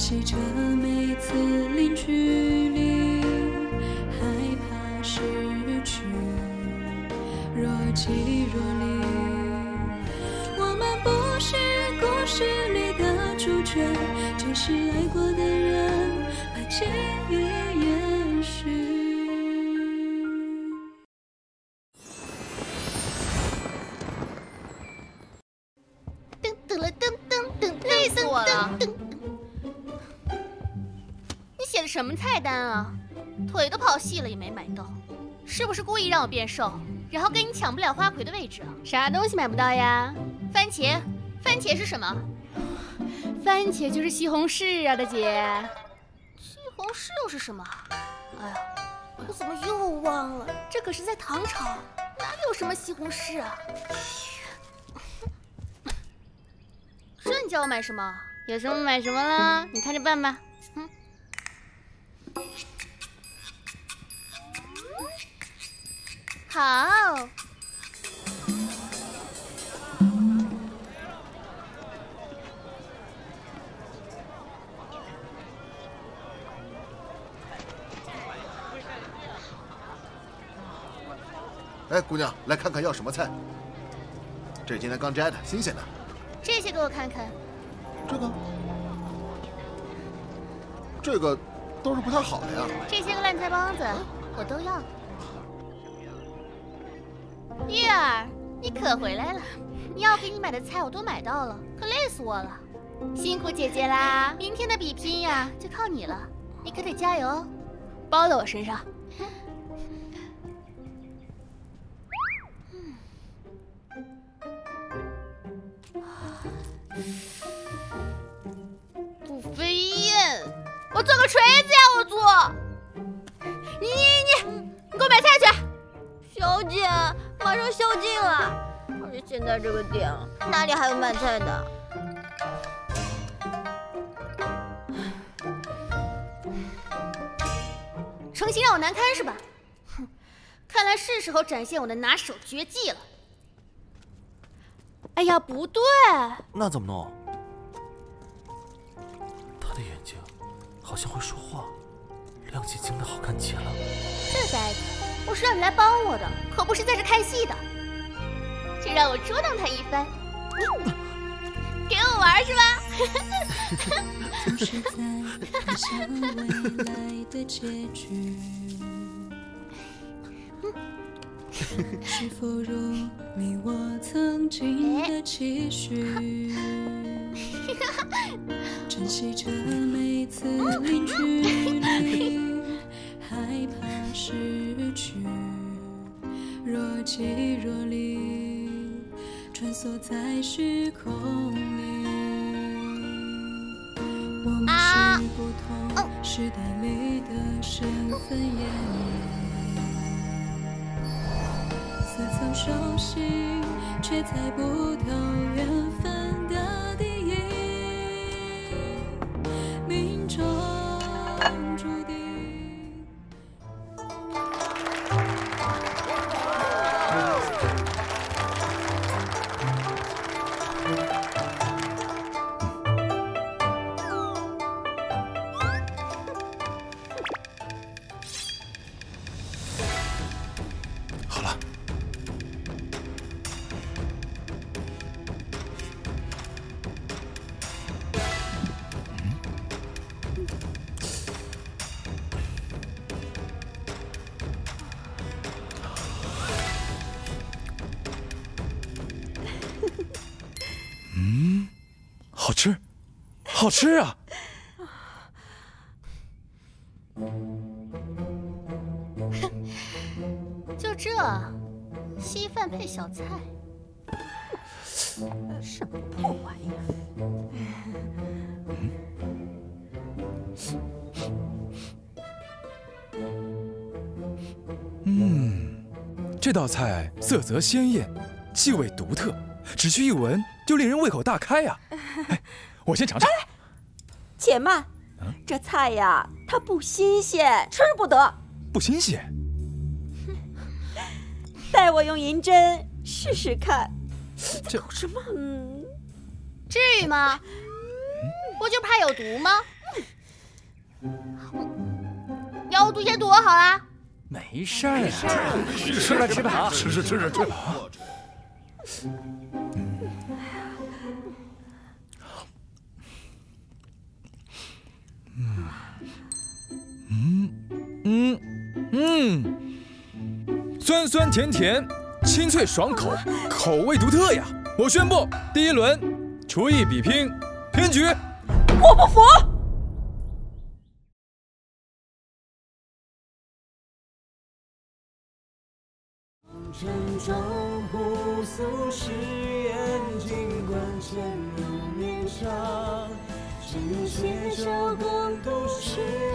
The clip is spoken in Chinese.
惜着每次零距离，害怕失去，若即若离。我们不是故事里的主角，只是爱过的人，把记忆延续。噔噔了噔噔噔，累死我了什么菜单啊？腿都跑细了也没买到，是不是故意让我变瘦，然后跟你抢不了花魁的位置啊？啥东西买不到呀？番茄，番茄是什么？番茄就是西红柿啊，大姐。西红柿又是什么？哎呀，我怎么又忘了？这可是在唐朝，哪里有什么西红柿啊？这 你叫我买什么，有什么买什么啦，你看着办吧。嗯。好。哎，姑娘，来看看要什么菜？这是今天刚摘的，新鲜的。这些给我看看。这个，这个都是不太好的呀。这些个烂菜帮子我都要。玉儿，你可回来了！你要给你买的菜我都买到了，可累死我了，辛苦姐姐啦！明天的比拼呀，就靠你了，你可得加油哦，包在我身上。不飞燕，我做个锤子呀！我做。马上宵禁了，而且现在这个点，哪里还有卖菜的？成心让我难堪是吧？哼，看来是时候展现我的拿手绝技了。哎呀，不对，那怎么弄？他的眼睛好像会说话，亮晶晶的，好看极了。这呆子，我是让你来帮我的，可不是在这看戏的。就让我捉弄他一番，给我玩是吧？总是在幻想未来的结局，是否如你我曾经的期许？珍惜着每次零距若即若离，穿梭在时空里。我们是不同时代里的身份演绎，似曾熟悉，却猜不透缘分好吃啊！就这，稀饭配小菜，什么破玩意儿？嗯，这道菜色泽鲜艳，气味独特，只需一闻就令人胃口大开呀、哎，我先尝尝。且慢，这菜呀，它不新鲜，吃不得。不新鲜，待我用银针试试看。这搞什么？嗯，至于吗？不就怕有毒吗？要毒先躲好啦。没事儿，没事儿，吃吧吃吧，吃吃吃吃吃。嗯 嗯嗯嗯，酸酸甜甜，清脆爽口，口味独特呀！我宣布，第一轮厨艺比拼，平局。我不服！沉重朴素誓言，尽管潜入面上，笑更多誓